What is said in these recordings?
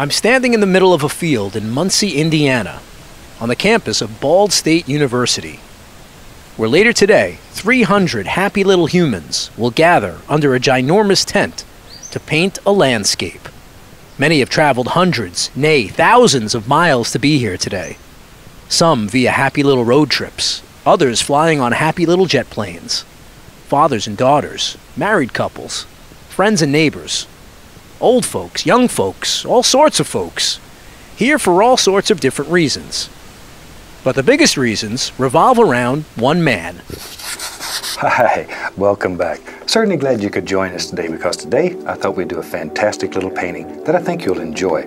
I'm standing in the middle of a field in Muncie, Indiana, on the campus of Bald State University, where later today, 300 happy little humans will gather under a ginormous tent to paint a landscape. Many have traveled hundreds, nay, thousands of miles to be here today. Some via happy little road trips, others flying on happy little jet planes. Fathers and daughters, married couples, friends and neighbors, old folks, young folks, all sorts of folks, here for all sorts of different reasons. But the biggest reasons revolve around one man. Hi, welcome back. Certainly glad you could join us today because today I thought we'd do a fantastic little painting that I think you'll enjoy.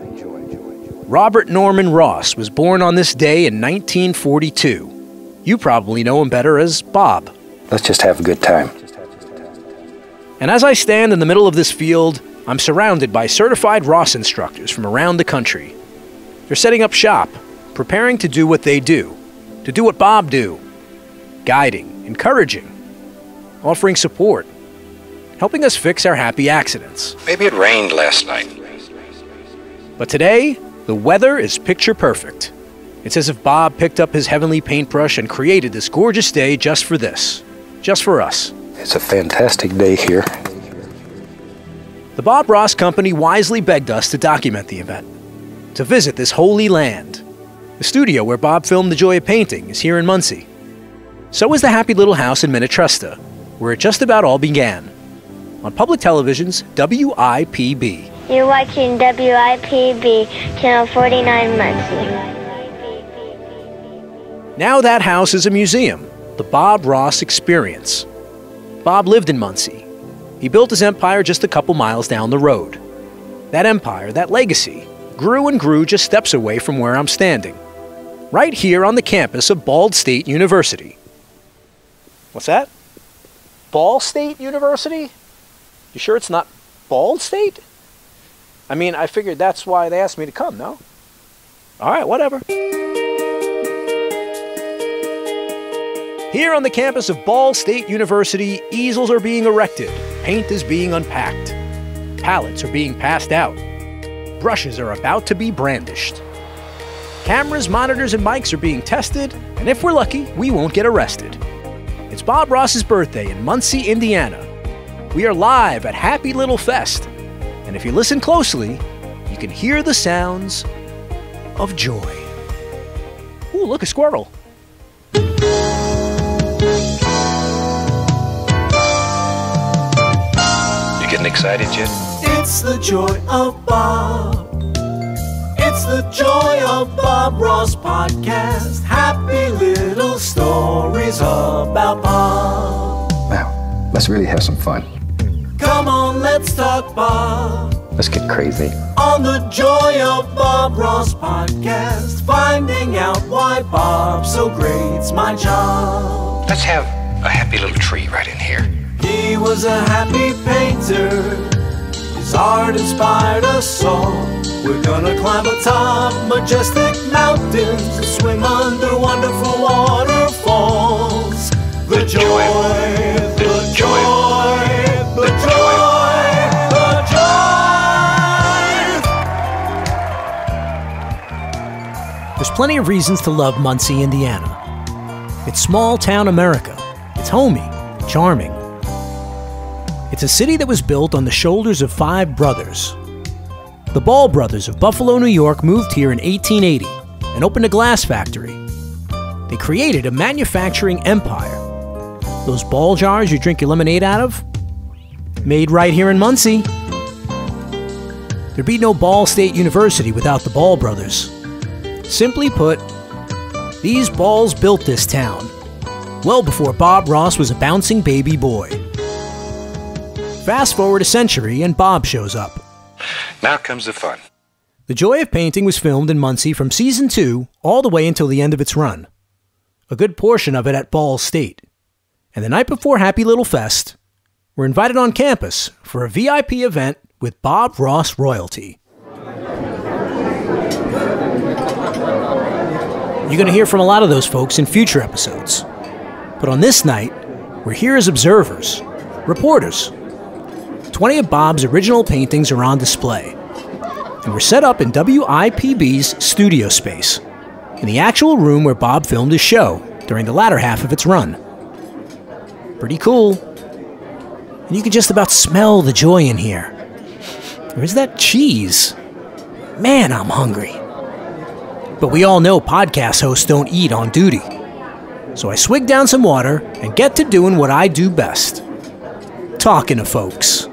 Robert Norman Ross was born on this day in 1942. You probably know him better as Bob. Let's just have a good time. And as I stand in the middle of this field, I'm surrounded by certified Ross instructors from around the country. They're setting up shop, preparing to do what they do, to do what Bob do, guiding, encouraging, offering support, helping us fix our happy accidents. Maybe it rained last night. But today, the weather is picture perfect. It's as if Bob picked up his heavenly paintbrush and created this gorgeous day just for this, just for us. It's a fantastic day here. The Bob Ross Company wisely begged us to document the event, to visit this holy land. The studio where Bob filmed The Joy of Painting is here in Muncie. So is the happy little house in Minnetrista, where it just about all began. On public television's WIPB. You're watching WIPB, Channel 49 Muncie. Now that house is a museum, the Bob Ross Experience. Bob lived in Muncie. He built his empire just a couple miles down the road. That empire, that legacy, grew and grew just steps away from where I'm standing. Right here on the campus of Bald State University. What's that? Ball State University? You sure it's not Bald State? I mean, I figured that's why they asked me to come, no? All right, whatever. Here on the campus of Ball State University, easels are being erected, paint is being unpacked, pallets are being passed out, brushes are about to be brandished. Cameras, monitors, and mics are being tested, and if we're lucky, we won't get arrested. It's Bob Ross's birthday in Muncie, Indiana. We are live at Happy Little Fest, and if you listen closely, you can hear the sounds of joy. Ooh, look, a squirrel. You getting excited yet? It's the joy of Bob. It's the joy of Bob Ross podcast. Happy little stories about Bob. Now, let's really have some fun. Come on, let's talk Bob. Let's get crazy. On the Joy of Bob Ross podcast, finding out why Bob so great's my job. Let's have a happy little tree right in here. He was a happy painter. His art inspired us all. We're gonna climb atop majestic mountains and swim under wonderful waterfalls. The joy, the joy, the joy, the joy. There's plenty of reasons to love Muncie, Indiana. It's small town America. It's homey, charming. It's a city that was built on the shoulders of five brothers. The Ball brothers of Buffalo, New York moved here in 1880 and opened a glass factory. They created a manufacturing empire. Those ball jars you drink your lemonade out of? Made right here in Muncie. There'd be no Ball State University without the Ball brothers. Simply put, these balls built this town, well before Bob Ross was a bouncing baby boy. Fast forward a century and Bob shows up. Now comes the fun. The Joy of Painting was filmed in Muncie from season 2 all the way until the end of its run. A good portion of it at Ball State. And the night before Happy Little Fest, we're invited on campus for a VIP event with Bob Ross royalty. You're going to hear from a lot of those folks in future episodes. But on this night, we're here as observers, reporters. 20 of Bob's original paintings are on display. and we're set up in WIPB's studio space, in the actual room where Bob filmed his show during the latter half of its run. Pretty cool. And you can just about smell the joy in here. Where's that cheese? Man, I'm hungry. But we all know podcast hosts don't eat on duty. So I swig down some water and get to doing what I do best talking to folks.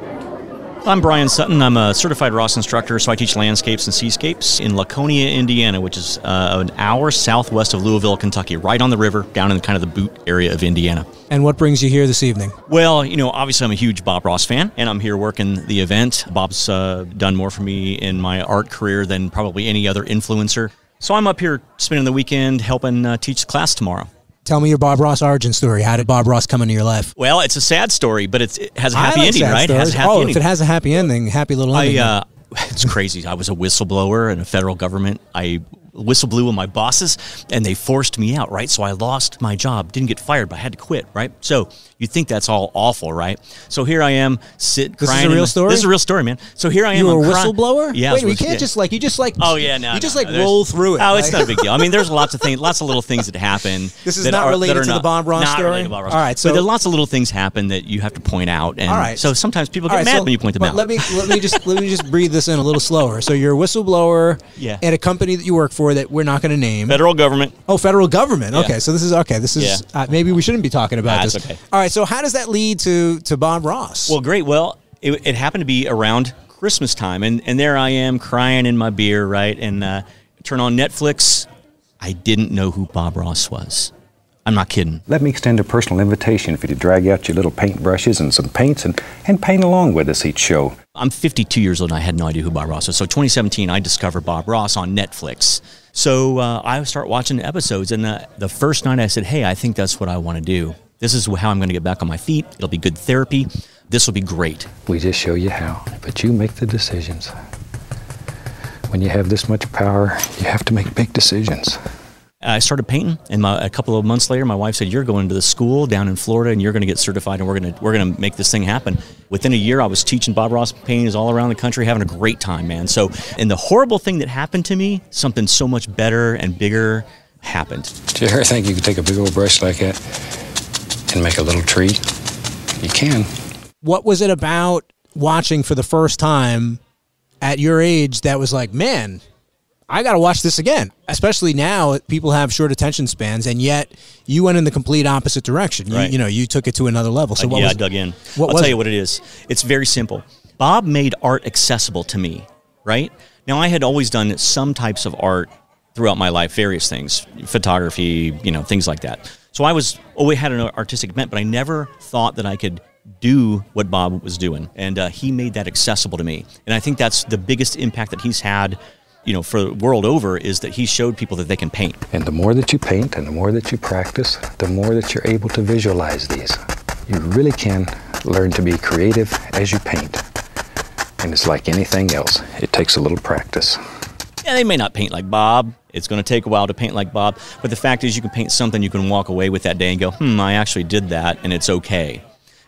I'm Brian Sutton. I'm a certified Ross instructor, so I teach landscapes and seascapes in Laconia, Indiana, which is uh, an hour southwest of Louisville, Kentucky, right on the river, down in kind of the boot area of Indiana. And what brings you here this evening? Well, you know, obviously I'm a huge Bob Ross fan, and I'm here working the event. Bob's uh, done more for me in my art career than probably any other influencer. So I'm up here spending the weekend helping uh, teach class tomorrow. Tell me your Bob Ross origin story. How did Bob Ross come into your life? Well, it's a sad story, but it's, it has a happy like ending, right? It has a happy oh, ending. if it has a happy ending, happy little ending. I, uh, it's crazy. I was a whistleblower in a federal government. I whistle blew on my bosses, and they forced me out. Right, so I lost my job. Didn't get fired, but I had to quit. Right, so you think that's all awful, right? So here I am, sit. This is crying a real the- story? This is a real story, man. So here I am. you were a I'm whistleblower? Yeah. Wait, was you can't yeah. just like you just like. Oh yeah, no, You just no, like no, roll through it. Oh, it's not a big deal. I mean, there's lots of things, lots of little things that happen. This is that not are- related that are to the not- Bob Ross not story? related to Bob Ross. All right, so- but there are lots of little things happen that you have to point out, and All right. so sometimes people get right, mad so- when you point them out. Let me let me just let me just breathe this in a little slower. So you're a whistleblower Yeah. at a company that you work for that we're not going to name. Federal government. Oh, federal government. Okay, so this is okay. This is uh, maybe we shouldn't be talking about this. okay. All right, so how does that lead to to Bob Ross? Well, great. Well, it, it happened to be around Christmas time, and, and there I am crying in my beer, right? And uh, turn on Netflix. I didn't know who Bob Ross was. I'm not kidding. Let me extend a personal invitation for you to drag out your little paint brushes and some paints and, and paint along with us each show. I'm 52 years old and I had no idea who Bob Ross was. So 2017, I discovered Bob Ross on Netflix. So uh, I start watching the episodes, and uh, the first night I said, "Hey, I think that's what I want to do. This is how I'm going to get back on my feet. It'll be good therapy. This will be great." We just show you how, but you make the decisions. When you have this much power, you have to make big decisions. I started painting, and my, a couple of months later, my wife said, "You're going to the school down in Florida, and you're going to get certified, and we're going to we're going to make this thing happen." Within a year, I was teaching Bob Ross paintings all around the country, having a great time, man. So, and the horrible thing that happened to me, something so much better and bigger happened. Do you ever think you could take a big old brush like that and make a little tree? You can. what was it about watching for the first time at your age that was like, man, I got to watch this again? Especially now, people have short attention spans, and yet you went in the complete opposite direction. You, Right. you know, you took it to another level. So Uh, what yeah, was I dug in. what I'll was tell it? you what it is. It's very simple. Bob made art accessible to me, right? Now, I had always done some types of art throughout my life, various things, photography, you know, things like that. So I was always had an artistic bent, but I never thought that I could do what Bob was doing, and uh, he made that accessible to me. And I think that's the biggest impact that he's had, you know, for the world over, is that he showed people that they can paint. And the more that you paint and the more that you practice, the more that you're able to visualize these. You really can learn to be creative as you paint. And it's like anything else, it takes a little practice. Yeah, they may not paint like Bob. It's going to take a while to paint like Bob. But the fact is, you can paint something you can walk away with that day and go, hmm, I actually did that, and it's okay.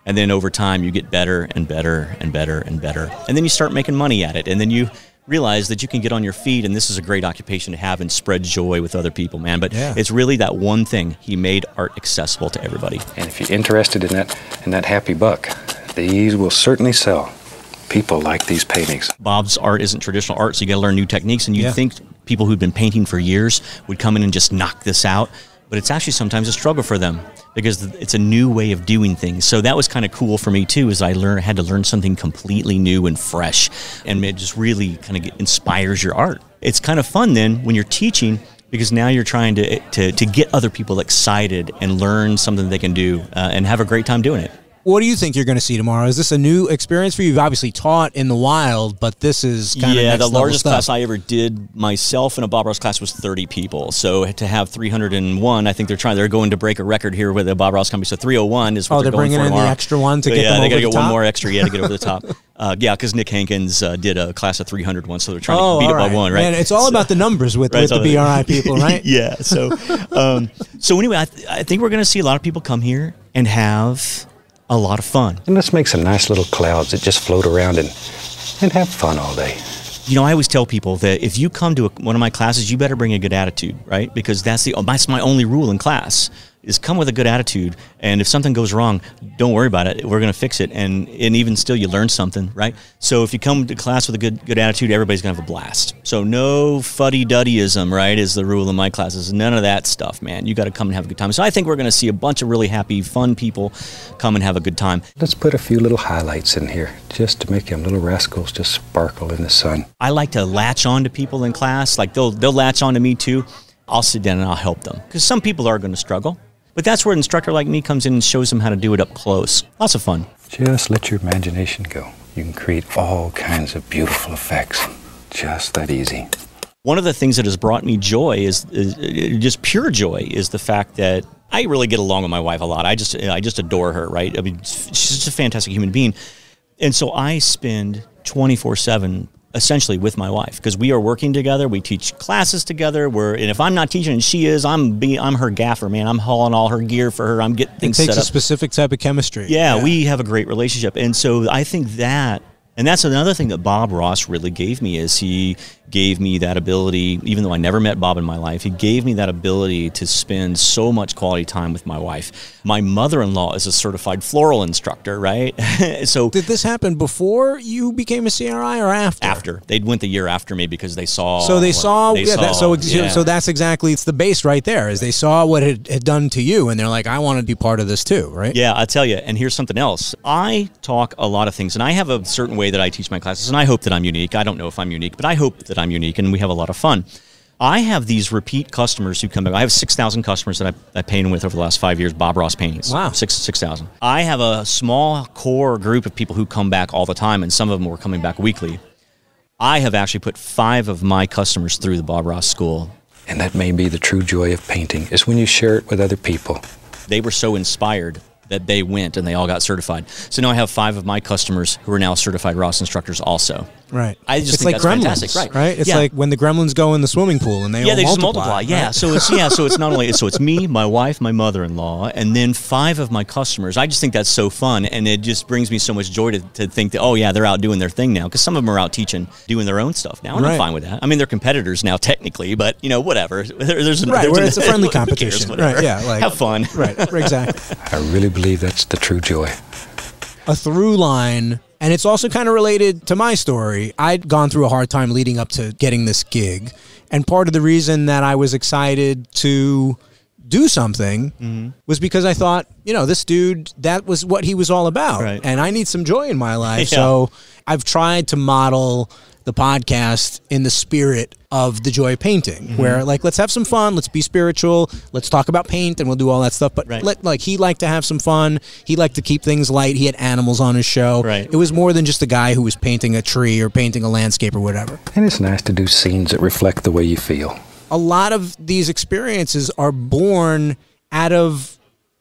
And then over time, you get better and better and better and better. And then you start making money at it. And then you realize that you can get on your feet, and this is a great occupation to have and spread joy with other people, man. But Yeah. it's really that one thing. He made art accessible to everybody. And if you're interested in that in that happy buck, these will certainly sell. People like these paintings. Bob's art isn't traditional art, so you got to learn new techniques. And you'd Yeah. think people who've been painting for years would come in and just knock this out, but it's actually sometimes a struggle for them because it's a new way of doing things. So that was kind of cool for me too, as I learned had to learn something completely new and fresh, and it just really kind of inspires your art. It's kind of fun then when you're teaching. Because now you're trying to, to, to get other people excited and learn something they can do uh, and have a great time doing it. What do you think you're going to see tomorrow? Is this a new experience for you? You've obviously taught in the wild, but this is kind of yeah, the largest stuff. class I ever did myself in a Bob Ross class was 30 people. So to have 301, I think they're trying. They're going to break a record here with the Bob Ross company. So 301 is what Oh, they're, they're bringing in the extra one to So, get yeah, they gotta the get one more extra. Yeah, to get over the top. Uh, yeah, because Nick Hankins uh, did a class of 300 once, so they're trying Oh, to beat it right. by one, right? Man, it's all So- about the numbers with, Right, with the BRI people, right? yeah. So, um, so anyway, I, th- I think we're going to see a lot of people come here and have a lot of fun. And let's make some nice little clouds that just float around and, and have fun all day. You know, I always tell people that if you come to a, one of my classes, you better bring a good attitude, right? Because that's the that's my only rule in class is come with a good attitude. And if something goes wrong, don't worry about it. We're going to fix it. And and even still, you learn something, right? So if you come to class with a good good attitude, everybody's going to have a blast. So no fuddy duddyism, right? Is the rule in my classes. None of that stuff, man. You got to come and have a good time. So I think we're going to see a bunch of really happy, fun people come and have a good time. Let's put a few little highlights in here just to make them little rascals just sparkle in the sun. I like to latch on to people in class. Like they'll they'll latch on to me too. I'll sit down and I'll help them because some people are going to struggle. But that's where an instructor like me comes in and shows them how to do it up close. Lots of fun. Just let your imagination go. You can create all kinds of beautiful effects. Just that easy. One of the things that has brought me joy is, is, is just pure joy is the fact that I really get along with my wife a lot. I just I just adore her, right? I mean, she's just a fantastic human being. And so I spend 24/7 essentially with my wife because we are working together. We teach classes together. We're and if I'm not teaching and she is, I'm be I'm her gaffer, man. I'm hauling all her gear for her. I'm getting It things takes set a up. specific type of chemistry. Yeah, we have a great relationship. And so I think that and that's another thing that Bob Ross really gave me is he gave me that ability even though I never met Bob in my life, he gave me that ability to spend so much quality time with my wife. My mother-in-law is a certified floral instructor, right? so Did this happen before you became a CRI or after? after they went the year after me because they saw So they saw, they yeah. that, so yeah. so that's exactly it's the base right there. Is they saw what it had done to you, and they're like, I want to be part of this too, right? Yeah, I tell you. And here's something else. I talk a lot of things, and I have a certain way that I teach my classes, and I hope that I'm unique. I don't know if I'm unique, but I hope that I'm unique, and we have a lot of fun. I have these repeat customers who come back. I have 6,000 customers that I, I painted with over the last five years, Bob Ross paintings. Wow. Six 6,000. I have a small core group of people who come back all the time, and some of them were coming back weekly. I have actually put five of my customers through the Bob Ross School And that may be the true joy of painting, is when you share it with other people. they were so inspired that they went and they all got certified. So now I have five of my customers who are now certified Ross instructors also. Right. I just it's think like that's gremlins, fantastic. Right. It's Yeah. like when the gremlins go in the swimming pool and they yeah, all they just multiply. multiply. Yeah, right? so it's yeah, so it's not only so it's me, my wife, my mother-in-law, and then five of my customers. I just think that's so fun, and it just brings me so much joy to, to think that oh yeah, they're out doing their thing now because some of them are out teaching, doing their own stuff now, and Right. I'm fine with that. I mean, they're competitors now technically, but you know whatever. There- there's right, there's where it's a friendly who cares, competition. right. Yeah. Like have fun. Right. Exactly. I really believe that's the true joy. a through line and it's also kind of related to my story i'd gone through a hard time leading up to getting this gig and part of the reason that i was excited to do something Mm-hmm. was because i thought you know this dude that was what he was all about Right. and i need some joy in my life Yeah. so i've tried to model the podcast in the spirit of the joy of painting Mm-hmm. where like let's have some fun let's be spiritual let's talk about paint and we'll do all that stuff but Right. let like he liked to have some fun he liked to keep things light he had animals on his show Right. it was more than just a guy who was painting a tree or painting a landscape or whatever And it's nice to do scenes that reflect the way you feel. a lot of these experiences are born out of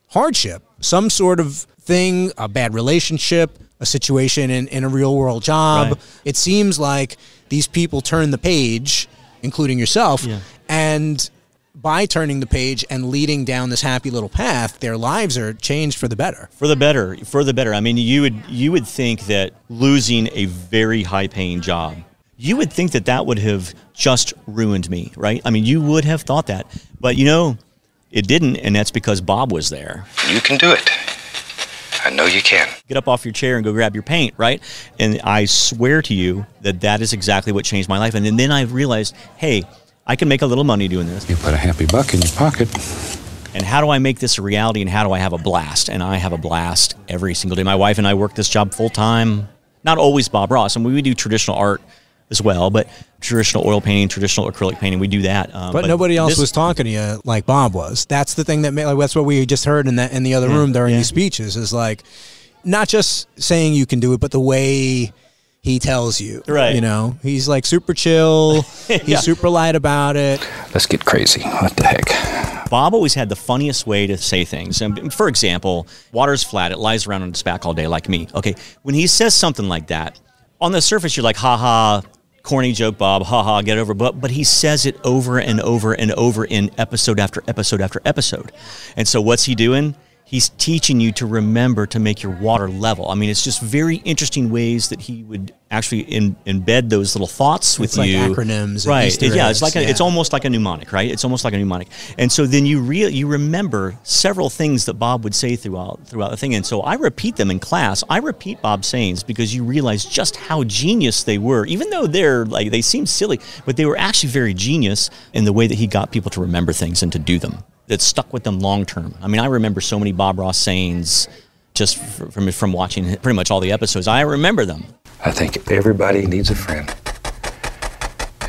hardship, some sort of thing, a bad relationship, a situation in, in a real world job. Right. It seems like these people turn the page, including yourself, Yeah. and by turning the page and leading down this happy little path, their lives are changed for the better. For the better, for the better. I mean, you would you would think that losing a very high paying job, you would think that that would have just ruined me, right? I mean, you would have thought that, but you know, it didn't, and that's because Bob was there. You can do it. I know you can. Get up off your chair and go grab your paint, right? And I swear to you that that is exactly what changed my life. And then, then I realized, hey, I can make a little money doing this. You put a happy buck in your pocket. and how do I make this a reality and how do I have a blast? And I have a blast every single day. My wife and I work this job full time. Not always Bob Ross. I mean, we do traditional art as well, but traditional oil painting, traditional acrylic painting, we do that. Um, But, nobody else this- was talking to you like Bob was. That's the thing that made, like that's what we just heard in that in the other room during yeah. these speeches is like not just saying you can do it, but the way he tells you. Right. You know, he's like super chill. He's Yeah. super light about it. Let's get crazy. What the heck? Bob always had the funniest way to say things. And for example, water's flat, it lies around on its back all day, like me. Okay, when he says something like that, on the surface you're like, ha ha, corny joke, Bob, ha ha, get over. But but he says it over and over and over in episode after episode after episode. And so what's he doing? He's teaching you to remember to make your water level. I mean, it's just very interesting ways that he would actually in, embed those little thoughts with It's like you. acronyms and right? Yeah, it's like a, it's almost like a mnemonic, right? It's almost like a mnemonic. And so then you real you remember several things that Bob would say throughout throughout the thing. And so I repeat them in class. I repeat Bob's sayings because you realize just how genius they were, even though they're like they seem silly, but they were actually very genius in the way that he got people to remember things and to do them. That stuck with them long term. I mean, I remember so many Bob Ross sayings just from from watching pretty much all the episodes. I remember them. I think everybody needs a friend.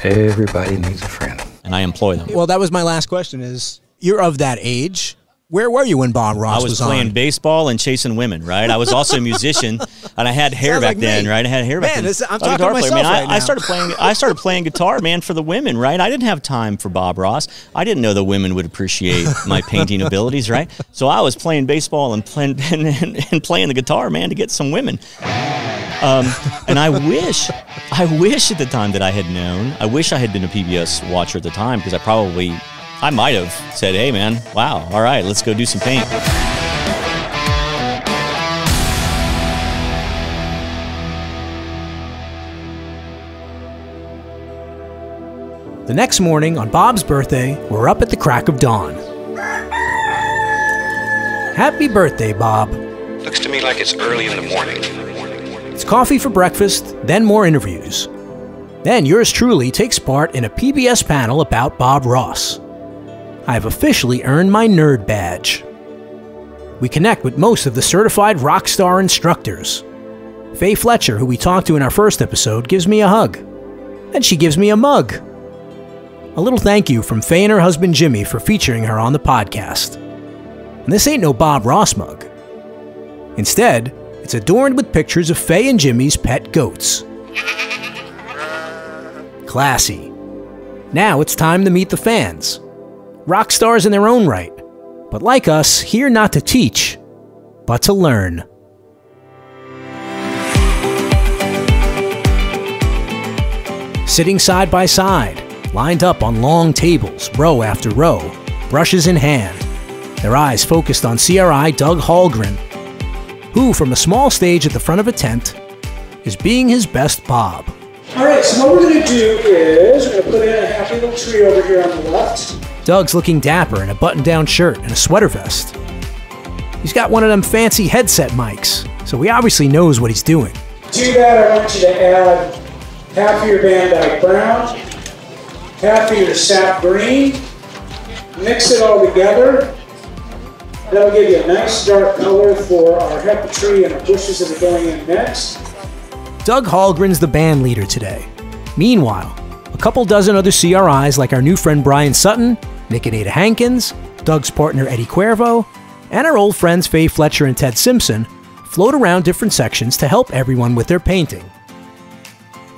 Everybody needs a friend. and I employ them. Well, that was my last question. Is you're of that age? Where were you when Bob Ross was on? I was, was playing on? baseball and chasing women, right? I was also a musician, and I had hair Sounds back like then, me. right? I had hair back Man, then. this- I'm talking to player. myself Man, I, right I now. started playing. I started playing guitar, man, for the women, right? I didn't have time for Bob Ross. I didn't know the women would appreciate my painting abilities, right? So I was playing baseball and playing and, and, and playing the guitar, man, to get some women. Um, and I wish, I wish at the time that I had known. I wish I had been a PBS watcher at the time because I probably, I might have said, "Hey, man, wow, all right, let's go do some paint." The next morning, on Bob's birthday, we're up at the crack of dawn. Happy birthday, Bob. Looks to me like it's early in the morning. It's coffee for breakfast, then more interviews. Then yours truly takes part in a PBS panel about Bob Ross. I have officially earned my nerd badge. We connect with most of the certified rockstar instructors. Faye Fletcher, who we talked to in our first episode, gives me a hug. And she gives me a mug. A little thank you from Faye and her husband Jimmy for featuring her on the podcast. And this ain't no Bob Ross mug. Instead, it's adorned with pictures of Faye and Jimmy's pet goats. Classy. Now it's time to meet the fans. Rock stars in their own right, but like us, here not to teach, but to learn. Sitting side by side, lined up on long tables, row after row, brushes in hand, their eyes focused on CRI Doug Hallgren, who, from a small stage at the front of a tent, is being his best Bob. All right, so what we're going to do is we're going to put in a happy little tree over here on the left. Doug's looking dapper in a button down shirt and a sweater vest. He's got one of them fancy headset mics, so he obviously knows what he's doing. To that, I want you to add half of your Van Dyke Brown, half of your Sap Green, mix it all together. That'll give you a nice dark color for our hepa tree and our bushes that are going in next. Doug Hallgren's the band leader today. Meanwhile, a couple dozen other CRIs like our new friend Brian Sutton, Nick and Ada Hankins, Doug's partner Eddie Cuervo, and our old friends Faye Fletcher and Ted Simpson float around different sections to help everyone with their painting.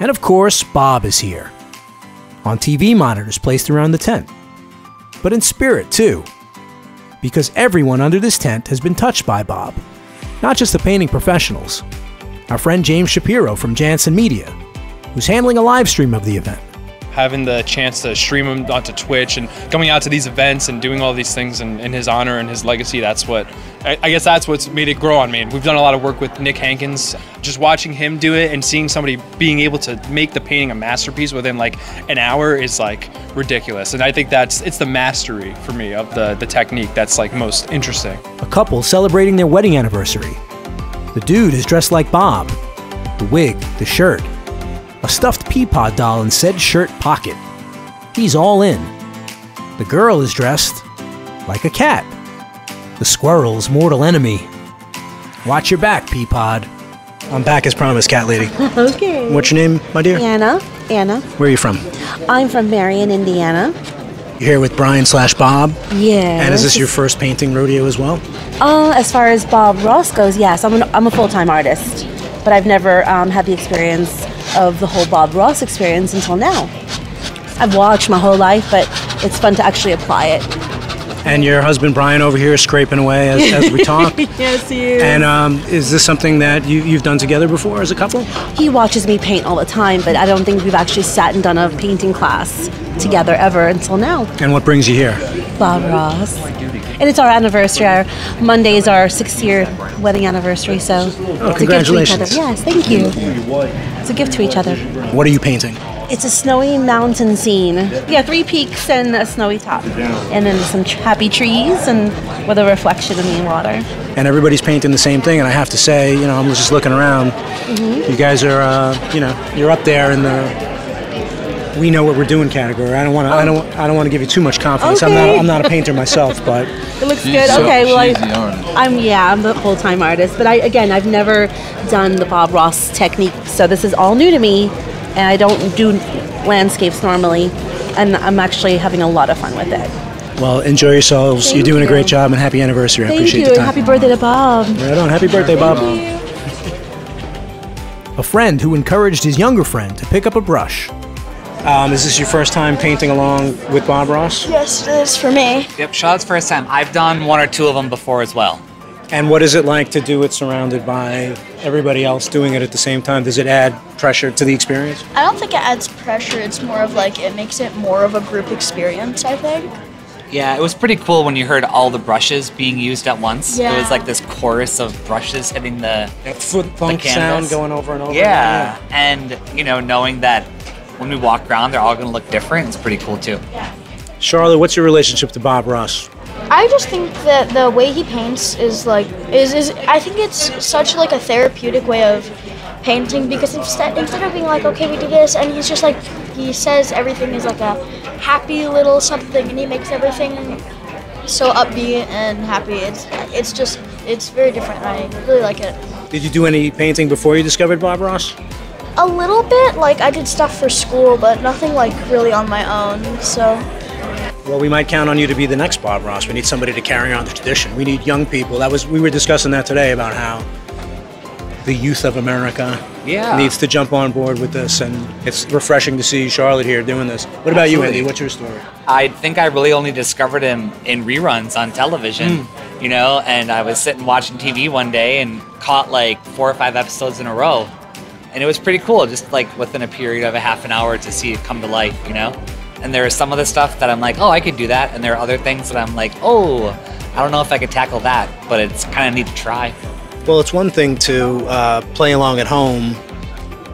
And of course, Bob is here. On TV monitors placed around the tent. But in spirit, too. Because everyone under this tent has been touched by Bob. Not just the painting professionals, our friend James Shapiro from Jansen Media, who's handling a live stream of the event. Having the chance to stream him onto Twitch and coming out to these events and doing all these things in, in his honor and his legacy. That's what I, guess that's what's made it grow on me. We've done a lot of work with Nick Hankins. Just watching him do it and seeing somebody being able to make the painting a masterpiece within like an hour is like ridiculous. And I think that's it's the mastery for me of the the technique that's like most interesting. A couple celebrating their wedding anniversary. The dude is dressed like Bob. The wig, the shirt, a stuffed Peapod doll in said shirt pocket. He's all in. The girl is dressed like a cat. The squirrel's mortal enemy. Watch your back, Peapod. I'm back as promised, cat lady. Okay. What's your name, my dear? Anna. Anna. Where are you from? I'm from Marion, Indiana. You're here with Brian slash Bob. Yeah. And is this your first painting rodeo as well? Uh, as far as Bob Ross goes, yes, I'm, an, I'm a full time artist, but I've never um, had the experience of the whole Bob Ross experience until now. I've watched my whole life, but it's fun to actually apply it. And your husband Brian over here is scraping away as, as we talk. yes, he is. And um, is this something that you, you've done together before as a couple? he watches me paint all the time, but I don't think we've actually sat and done a painting class together ever until now. And what brings you here? Bob Ross. And it's our anniversary. Our Monday is our six year wedding anniversary, so it's a gift to each other. congratulations. Yes, thank you. It's a gift to each other. What are you painting? It's a snowy mountain scene. Yeah, three peaks and a snowy top. And then some happy trees and with a reflection in the water. And everybody's painting the same thing. And I have to say, you know, I'm just looking around. Mhm. You guys are, uh, you know, you're up there in the we know what we're doing category. I don't want to. I don't. I don't want to give you too much confidence. I'm not. I'm not a painter myself, but It looks good. Okay, well, I, I'm yeah, I'm the full time artist, but I again, I've never done the Bob Ross technique, so this is all new to me, and I don't do landscapes normally, and I'm actually having a lot of fun with it. well, enjoy yourselves. Thank you're doing a great job, and happy anniversary. I Thank appreciate you, the and time. happy birthday to Bob. Right on. Happy birthday, Bob. A friend who encouraged his younger friend to pick up a brush. Um, is this your first time painting along with Bob Ross? Yes, it is for me. Yep, Charlotte's first time. I've done one or two of them before as well. And what is it like to do it surrounded by everybody else doing it at the same time? Does it add pressure to the experience? I don't think it adds pressure. It's more of like it makes it more of a group experience. I think. Yeah, it was pretty cool when you heard all the brushes being used at once. Yeah. It was like this chorus of brushes hitting the, foot funk the sound going over and over. Yeah. and you know, knowing that when we walk around, they're all going to look different. It's pretty cool too. Yeah. Charlotte, what's your relationship to Bob Ross? I just think that the way he paints is like is is I think it's such like a therapeutic way of painting because instead instead of being like okay we do this and he's just like he says everything is like a happy little something and he makes everything so upbeat and happy. It's it's just it's very different. I really like it. Did you do any painting before you discovered Bob Ross? A little bit like I did stuff for school, but nothing like really on my own. So Well, we might count on you to be the next Bob Ross. We need somebody to carry on the tradition. We need young people. That was we were discussing that today about how the youth of America Yeah. needs to jump on board with this, and it's refreshing to see Charlotte here doing this. What about you, Andy? What's your story? I think I really only discovered him in reruns on television, hmm. you know, and I was sitting watching TV one day and caught like four or five episodes in a row. And it was pretty cool, just like within a period of a half an hour to see it come to life, you know? And there is some of the stuff that I'm like, oh, I could do that. And there are other things that I'm like, oh, I don't know if I could tackle that, but it's kind of neat to try. Well, it's one thing to uh, play along at home,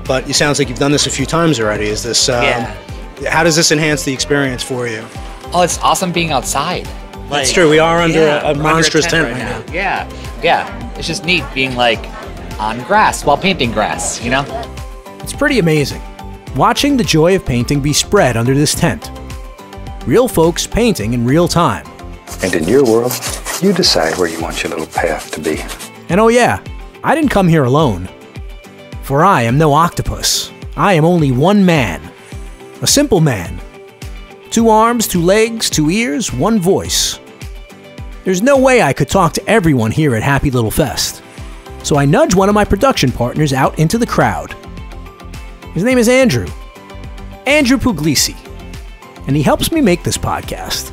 but it sounds like you've done this a few times already. Is this? Um, Yeah. How does this enhance the experience for you? Oh, it's awesome being outside. That's true. We are under yeah, a, a we're under monstrous tent tent, right right now. Yeah, yeah. It's just neat being like on grass while painting grass, you know? It's pretty amazing. Watching the joy of painting be spread under this tent. Real folks painting in real time. And in your world, you decide where you want your little path to be. And oh, yeah, I didn't come here alone. For I am no octopus. I am only one man. A simple man. Two arms, two legs, two ears, one voice. There's no way I could talk to everyone here at Happy Little Fest. So I nudge one of my production partners out into the crowd. His name is Andrew. Andrew Puglisi. And he helps me make this podcast.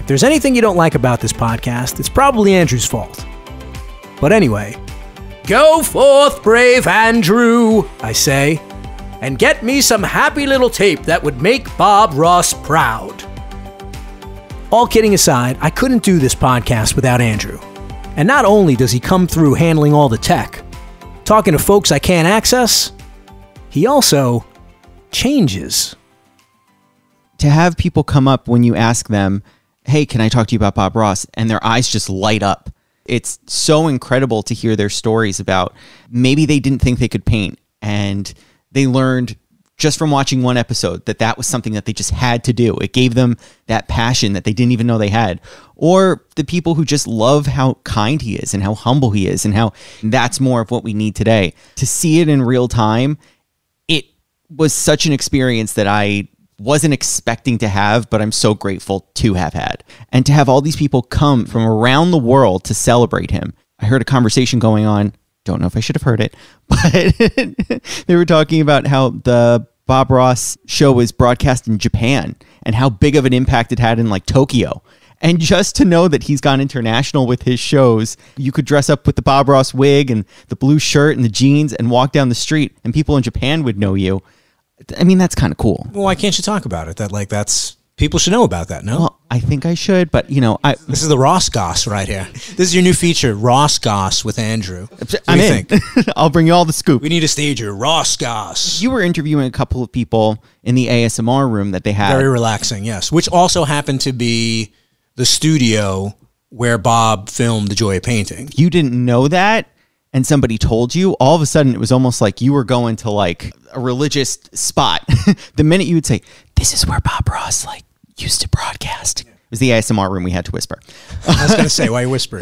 If there's anything you don't like about this podcast, it's probably Andrew's fault. But anyway, go forth, brave Andrew, I say, and get me some happy little tape that would make Bob Ross proud. All kidding aside, I couldn't do this podcast without Andrew. And not only does he come through handling all the tech, talking to folks I can't access, he also changes. to have people come up when you ask them, "Hey, can I talk to you about Bob Ross?" and their eyes just light up. It's so incredible to hear their stories about maybe they didn't think they could paint and they learned just from watching one episode that that was something that they just had to do. It gave them that passion that they didn't even know they had. Or the people who just love how kind he is and how humble he is and how that's more of what we need today. To see it in real time, was such an experience that I wasn't expecting to have, but I'm so grateful to have had. And to have all these people come from around the world to celebrate him. I heard a conversation going on. Don't know if I should have heard it, but they were talking about how the Bob Ross show was broadcast in Japan and how big of an impact it had in like Tokyo. And just to know that he's gone international with his shows, you could dress up with the Bob Ross wig and the blue shirt and the jeans and walk down the street, and people in Japan would know you. I mean, that's kind of cool. Well, why can't you talk about it? That like that's people should know about that. No, Well, I think I should, but you know, I this is the Ross Goss right here. This is your new feature, Ross Goss with Andrew. What I'm in. think? I'll bring you all the scoop. We need a stager, Ross Goss. You were interviewing a couple of people in the ASMR room that they had. Very relaxing, yes. Which also happened to be the studio where Bob filmed The Joy of Painting. you didn't know that and somebody told you, all of a sudden it was almost like you were going to like a religious spot. the minute you would say, This is where Bob Ross like used to broadcast. It was the ASMR room we had to whisper. I was going to say, why whisper.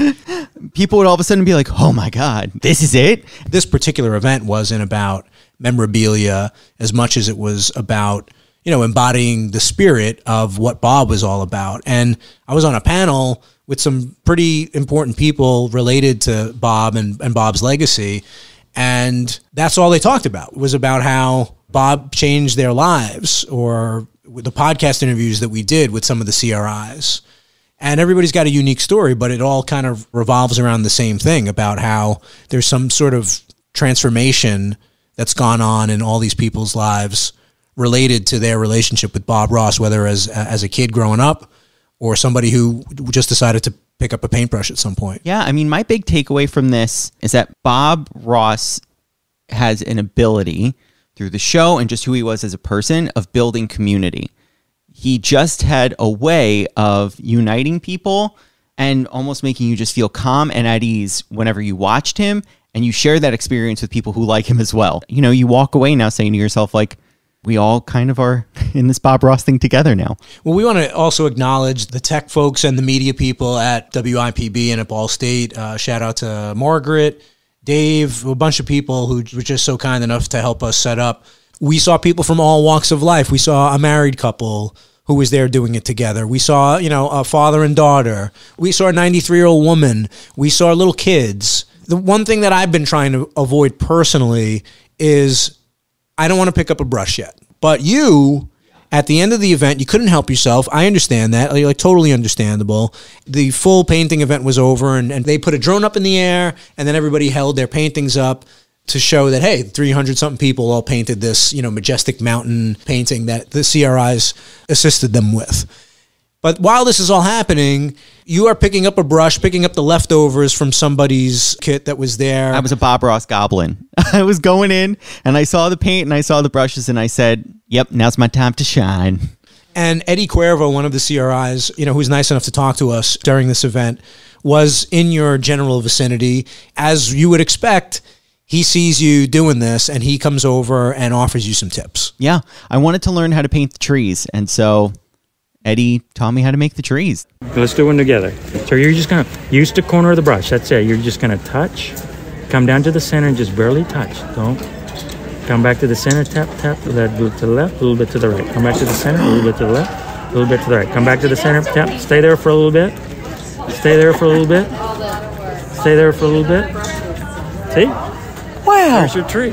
People would all of a sudden be like, Oh my God, this is it? This particular event wasn't about memorabilia as much as it was about, you know, embodying the spirit of what Bob was all about. And I was on a panel with some pretty important people related to Bob and, and Bob's legacy. And that's all they talked about was about how Bob changed their lives or with the podcast interviews that we did with some of the CRIs. And everybody's got a unique story, but it all kind of revolves around the same thing about how there's some sort of transformation that's gone on in all these people's lives related to their relationship with Bob Ross, whether as as a kid growing up or somebody who just decided to pick up a paintbrush at some point. Yeah, I mean, my big takeaway from this is that Bob Ross has an ability through the show and just who he was as a person of building community. He just had a way of uniting people and almost making you just feel calm and at ease whenever you watched him and you share that experience with people who like him as well. You know, you walk away now saying to yourself, like, we all kind of are in this Bob Ross thing together now. Well, we want to also acknowledge the tech folks and the media people at WIPB and at Ball State. Uh, shout out to Margaret, Dave, a bunch of people who were just so kind enough to help us set up. We saw people from all walks of life. We saw a married couple who was there doing it together. We saw, you know, a father and daughter. We saw a 93 year old woman. We saw little kids. The one thing that I've been trying to avoid personally is I don't want to pick up a brush yet. But you, at the end of the event, you couldn't help yourself. I understand that. Like, totally understandable. The full painting event was over, and, and they put a drone up in the air, and then everybody held their paintings up to show that hey, 300 something people all painted this, you know, majestic mountain painting that the CRIs assisted them with. But while this is all happening, you are picking up a brush, picking up the leftovers from somebody's kit that was there. I was a Bob Ross goblin. I was going in and I saw the paint and I saw the brushes and I said, "Yep, now's my time to shine." And Eddie Cuervo, one of the CRIs, you know, who's nice enough to talk to us during this event, was in your general vicinity. As you would expect, he sees you doing this and he comes over and offers you some tips. Yeah, I wanted to learn how to paint the trees, and so Eddie taught me how to make the trees. Let's do one together. So you're just gonna use the corner of the brush. That's it. You're just gonna touch, come down to the center and just barely touch. Don't come back to the center. Tap tap. A little bit to the left, a little bit to the right. Come back to the center, a little bit to the left, a little bit to the right. Come back to the center. Tap. Stay there for a little bit. Stay there for a little bit. Stay there for a little bit. See? Wow. There's your tree.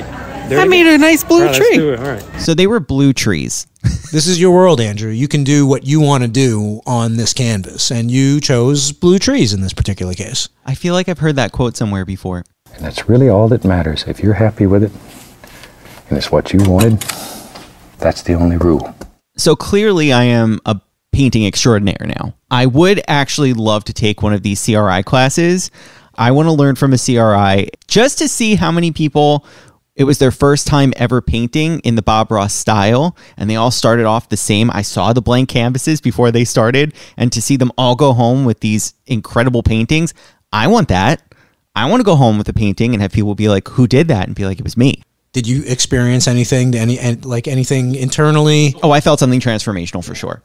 There I we made go. a nice blue All right, let's tree. do it. All right. So they were blue trees. This is your world, Andrew. You can do what you want to do on this canvas, and you chose blue trees in this particular case. I feel like I've heard that quote somewhere before. And that's really all that matters. If you're happy with it and it's what you wanted, that's the only rule. So clearly, I am a painting extraordinaire now. I would actually love to take one of these CRI classes. I want to learn from a CRI just to see how many people it was their first time ever painting in the Bob Ross style, and they all started off the same. I saw the blank canvases before they started, and to see them all go home with these incredible paintings, I want that. I want to go home with a painting and have people be like, "Who did that?" and be like, "It was me." Did you experience anything, any like anything internally? Oh, I felt something transformational for sure.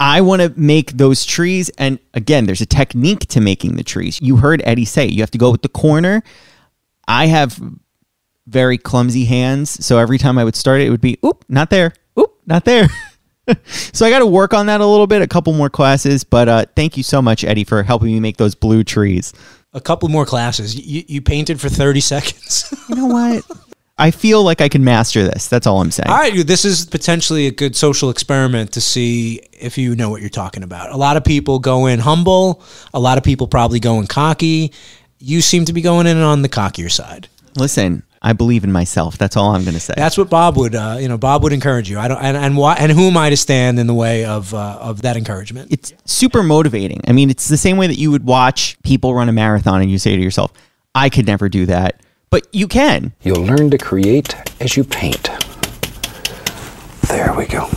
I want to make those trees. And again, there's a technique to making the trees. You heard Eddie say you have to go with the corner. I have very clumsy hands. So every time I would start it, it would be, oop, not there. Oop, not there. so I got to work on that a little bit, a couple more classes. But uh, thank you so much, Eddie, for helping me make those blue trees. A couple more classes. You, you painted for 30 seconds. You know what? I feel like I can master this. That's all I'm saying. All right, this is potentially a good social experiment to see if you know what you're talking about. A lot of people go in humble, a lot of people probably go in cocky. You seem to be going in on the cockier side. Listen, I believe in myself. That's all I'm going to say. That's what Bob would, uh, you know, Bob would encourage you. I don't, and and why, and who am I to stand in the way of uh, of that encouragement? It's super motivating. I mean, it's the same way that you would watch people run a marathon and you say to yourself, I could never do that. But you can. You'll learn to create as you paint. There we go.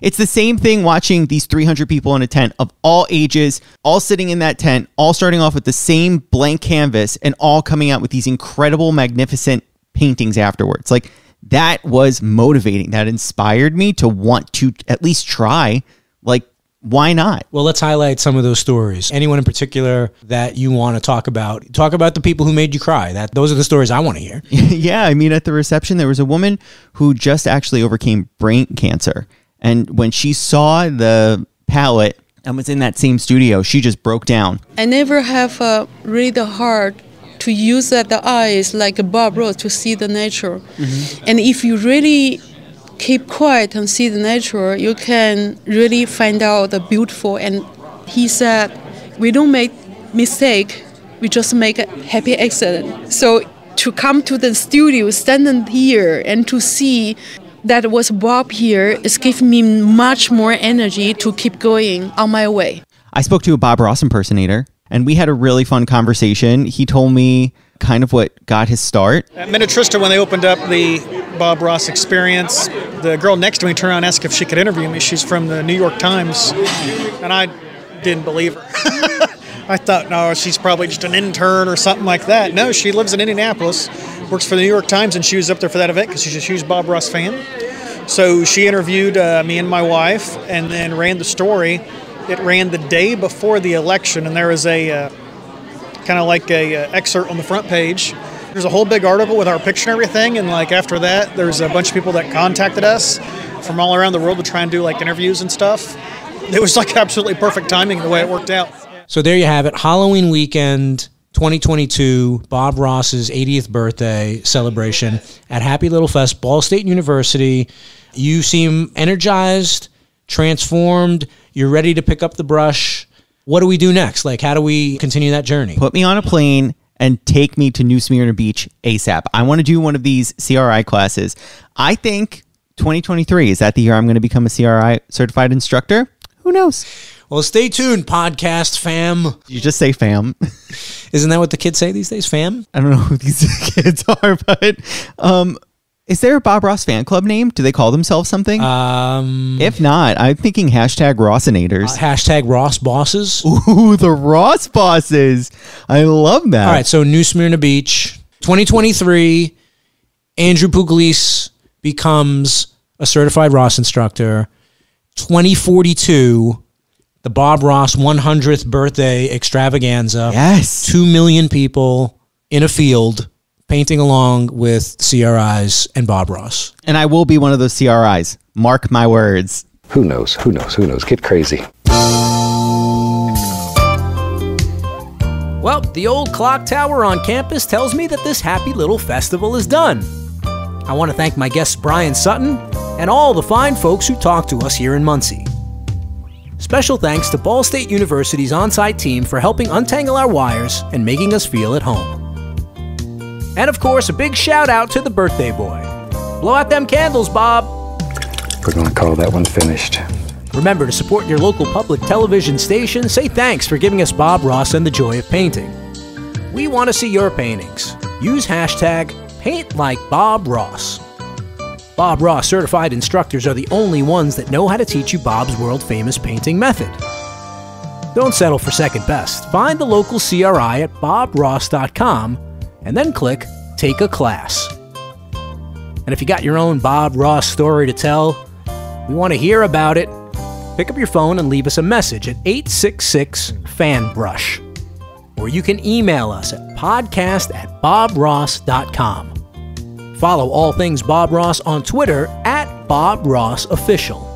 It's the same thing watching these 300 people in a tent of all ages, all sitting in that tent, all starting off with the same blank canvas and all coming out with these incredible, magnificent paintings afterwards. Like that was motivating. That inspired me to want to at least try. Like, why not? Well, let's highlight some of those stories. Anyone in particular that you want to talk about? Talk about the people who made you cry. That those are the stories I want to hear. yeah, I mean, at the reception, there was a woman who just actually overcame brain cancer. And when she saw the palette and was in that same studio, she just broke down. I never have uh, really the heart to use uh, the eyes like Bob Ross to see the nature. And if you really keep quiet and see the nature, you can really find out the beautiful. And he said, we don't make mistake, we just make a happy accident. So to come to the studio, standing here, and to see that was Bob here, is giving me much more energy to keep going on my way. I spoke to a Bob Ross impersonator and we had a really fun conversation. He told me kind of what got his start. At Minnetrista, when they opened up the Bob Ross experience, the girl next to me turned around and asked if she could interview me. She's from the New York Times, and I didn't believe her. I thought, no, she's probably just an intern or something like that. No, she lives in Indianapolis, works for the New York Times, and she was up there for that event because she's a huge Bob Ross fan. So she interviewed uh, me and my wife, and then ran the story. It ran the day before the election, and there was a uh, kind of like a uh, excerpt on the front page. There's a whole big article with our picture and everything, and like after that, there's a bunch of people that contacted us from all around the world to try and do like interviews and stuff. It was like absolutely perfect timing the way it worked out. So there you have it. Halloween weekend 2022, Bob Ross's 80th birthday celebration at Happy Little Fest, Ball State University. You seem energized, transformed. You're ready to pick up the brush. What do we do next? Like, how do we continue that journey? Put me on a plane and take me to New Smyrna Beach ASAP. I want to do one of these CRI classes. I think 2023 is that the year I'm going to become a CRI certified instructor? Who knows? Well, stay tuned, podcast fam. You just say fam. Isn't that what the kids say these days, fam? I don't know who these kids are, but um, is there a Bob Ross fan club name? Do they call themselves something? Um, if not, I'm thinking hashtag Rossinators. Uh, hashtag Ross bosses. Ooh, the Ross bosses. I love that. All right, so New Smyrna Beach, 2023. Andrew Pugliese becomes a certified Ross instructor. 2042, the Bob Ross 100th birthday extravaganza. Yes. 2 million people in a field painting along with CRIs and Bob Ross. And I will be one of those CRIs. Mark my words. Who knows? Who knows? Who knows? Get crazy. Well, the old clock tower on campus tells me that this happy little festival is done. I want to thank my guests Brian Sutton and all the fine folks who talked to us here in Muncie. Special thanks to Ball State University's on site team for helping untangle our wires and making us feel at home. And of course, a big shout out to the birthday boy. Blow out them candles, Bob. We're going to call that one finished. Remember to support your local public television station. Say thanks for giving us Bob Ross and the joy of painting. We want to see your paintings. Use hashtag Paint Like Bob Ross. Bob Ross certified instructors are the only ones that know how to teach you Bob's world famous painting method. Don't settle for second best. Find the local CRI at bobross.com and then click Take a Class. And if you got your own Bob Ross story to tell, we want to hear about it. Pick up your phone and leave us a message at 866 FANBRUSH. Or you can email us at podcast at bobross.com. Follow all things Bob Ross on Twitter at Bob Ross Official.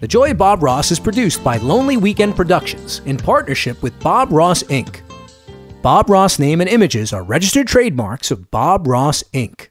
The Joy of Bob Ross is produced by Lonely Weekend Productions in partnership with Bob Ross Inc. Bob Ross name and images are registered trademarks of Bob Ross Inc.